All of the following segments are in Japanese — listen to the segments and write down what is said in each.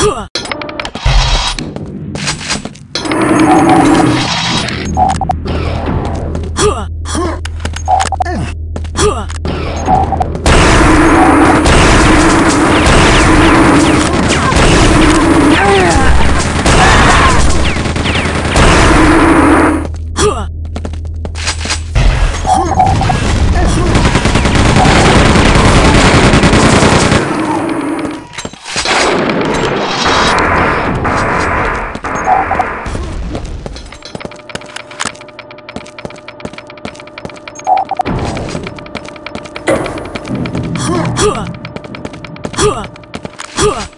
Huh! 咳咳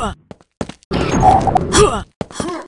呵呵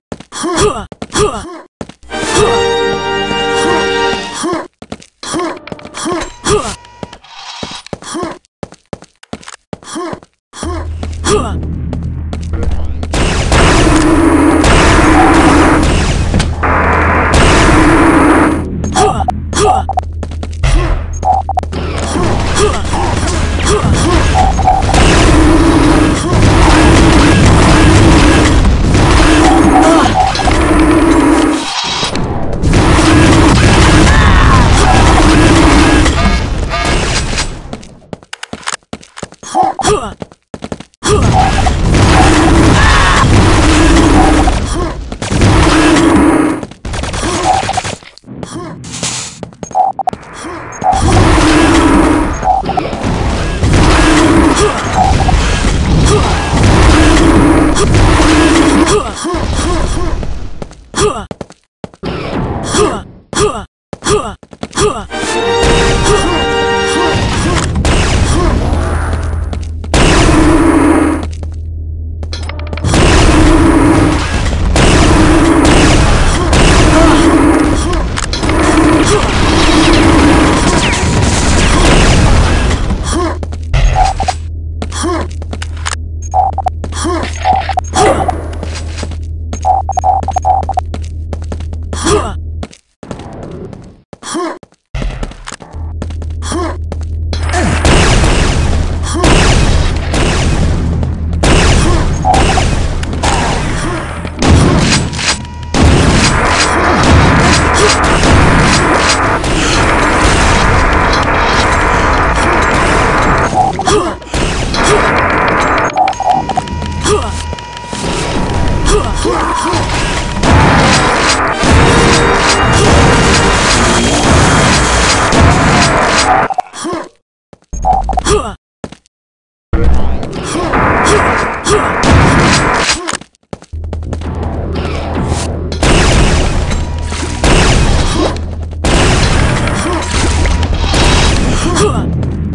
Huh!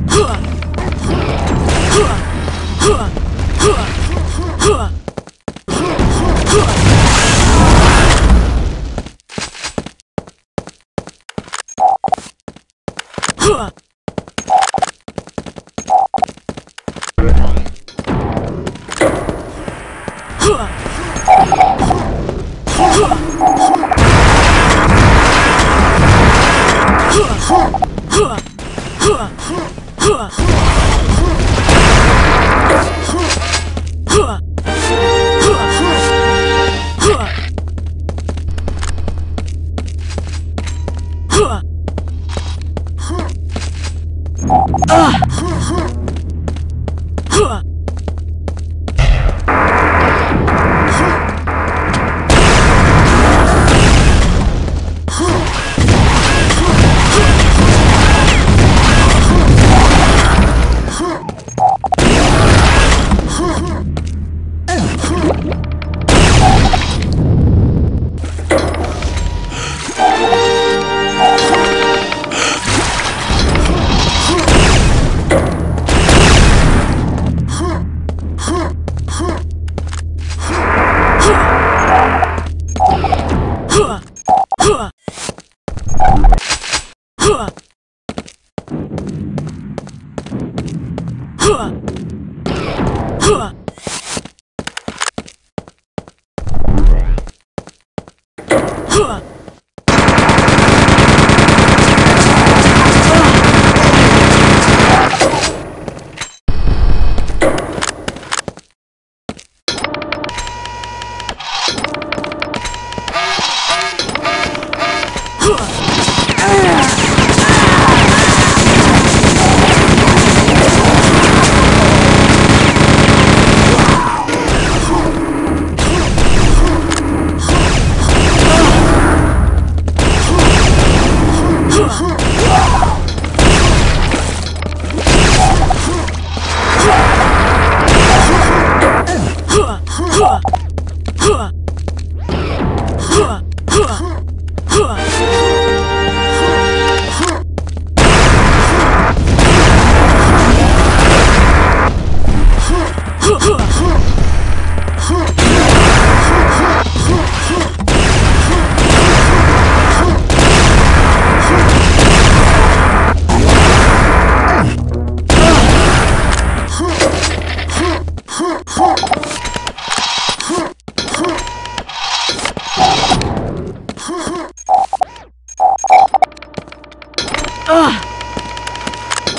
Huh!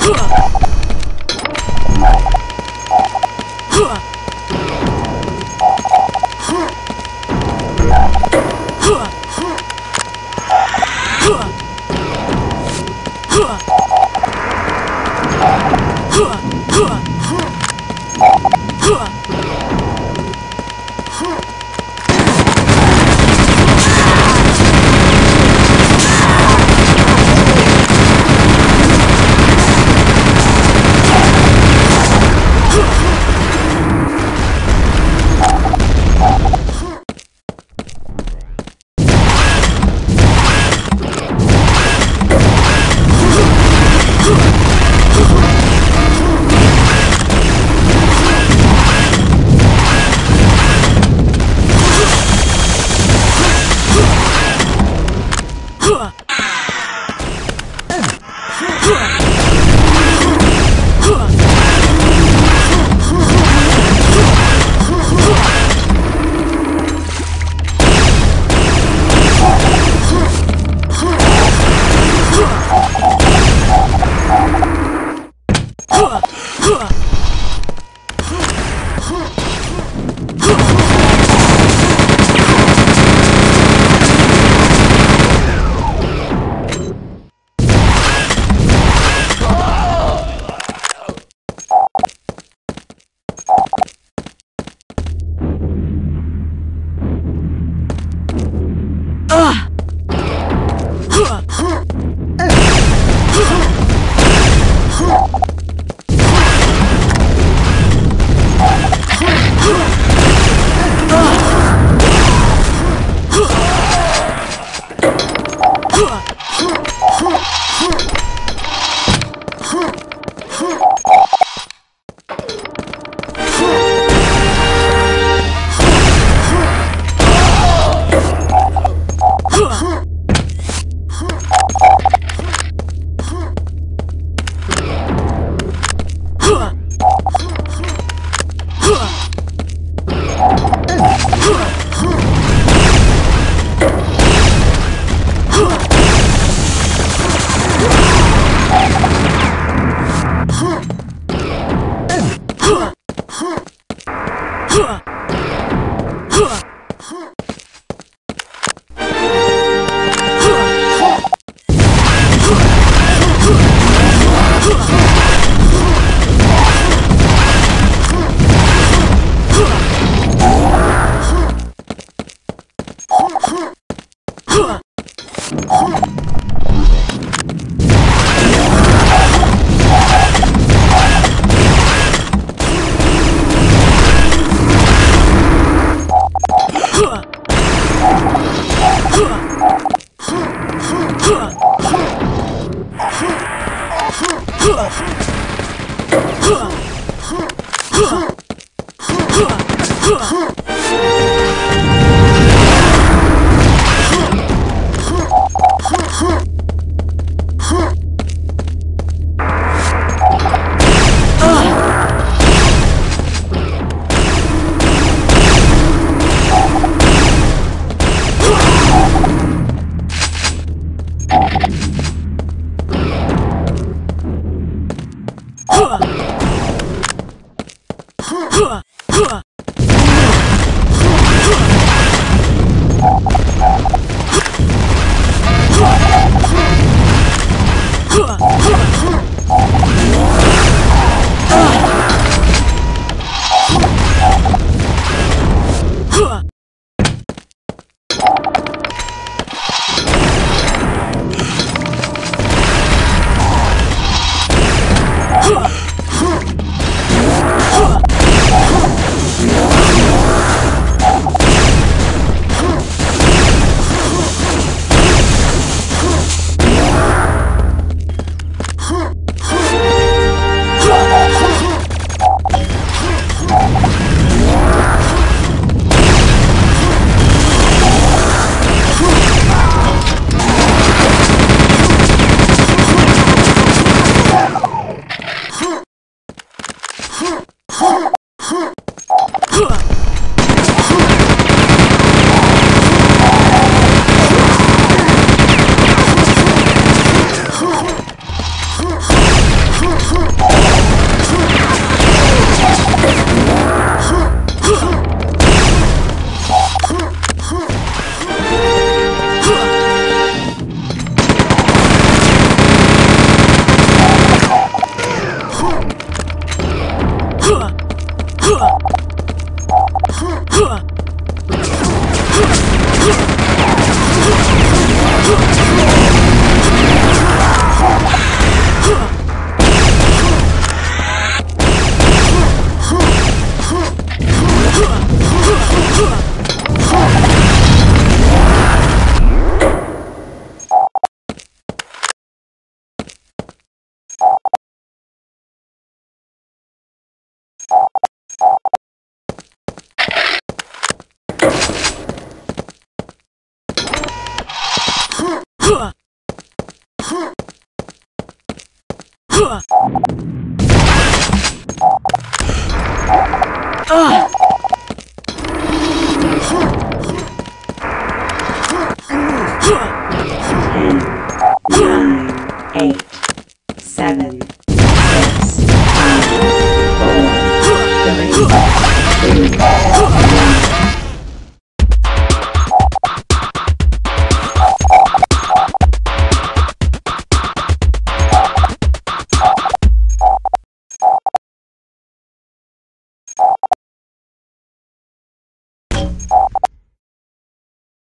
Huh.